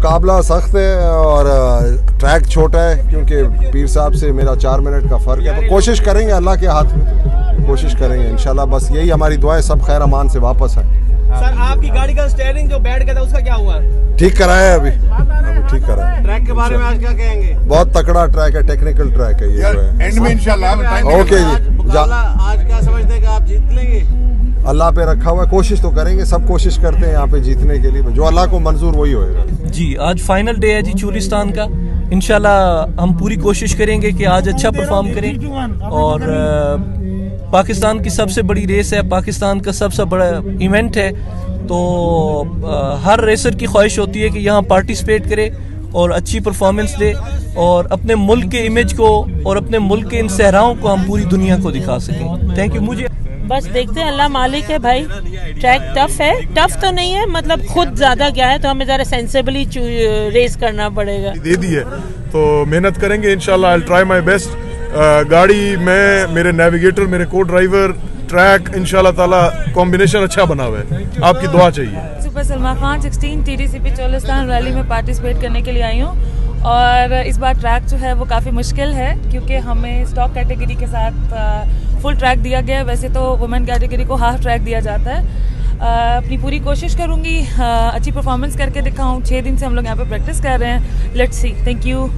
मुकाबला सख्त है और ट्रैक छोटा है क्योंकि पीर साहब से मेरा चार मिनट का फ़र्क है। तो कोशिश करेंगे अल्लाह के हाथ में। कोशिश करेंगे इंशाल्लाह बस यही हमारी दुआएँ सब खैर अमान से वापस आए। सर आपकी गाड़ी का स्टेयरिंग जो बैठ गया था उसका क्या हुआ? ठीक कराया है अभी। अभी ठीक कराया ट्रैक के बारे में आज क्या कहेंगे? बहुत तकड़ा ट्रैक है टेक्निकल ट्रैक है ये एंड में इंशाल्लाह ओके जी आज क्या समझते हैं कि आप जीत लेंगे? अल्लाह पे रखा हुआ है। कोशिश तो करेंगे, सब कोशिश करते हैं यहाँ पे जीतने के लिए। जो अल्लाह को मंजूर वही होएगा। जी, आज फाइनल डे है जी चूलिस्तान का। इनशाला हम पूरी कोशिश करेंगे कि आज अच्छा परफॉर्म करें। और पाकिस्तान की सबसे बड़ी रेस है। पाकिस्तान का सबसे बड़ा इवेंट है। तो हर रेसर की ख्वाहिश होती है कि यहाँ पार्टिसिपेट करे और अच्छी परफॉर्मेंस दे और अपने मुल्क के इमेज को और अपने मुल्क के इन सहराओं को हम पूरी दुनिया को दिखा सकें। थैंक यू मुझे बस देखते हैं अल्लाह मालिक है भाई। ट्रैक टफ है। टफ तो नहीं है मतलब खुद ज़्यादा गया है तो हमें जरा सेंसेबली रेस करना पड़ेगा। दे दी है। तो मेहनत करेंगे इंशाल्लाह आई ट्राई माय बेस्ट गाड़ी में मेरे नेविगेटर मेरे को ड्राइवर ट्रैक इंशाल्लाह ताला कॉम्बिनेशन अच्छा बना हुआ है आपकी दुआ चाहिए। Super Salma Khan 16 TDCP Cholistan rally में पार्टिसिपेट करने के लिए आई हूँ। और इस बार ट्रैक जो है वो काफ़ी मुश्किल है, क्योंकि हमें स्टॉक कैटेगरी के साथ फुल ट्रैक दिया गया वैसे तो वुमेन कैटेगरी को हाफ़ ट्रैक दिया जाता है। अपनी पूरी कोशिश करूँगी अच्छी परफॉर्मेंस करके दिखाऊँ। छः दिन से हम लोग यहाँ पे प्रैक्टिस कर रहे हैं। Let's see thank you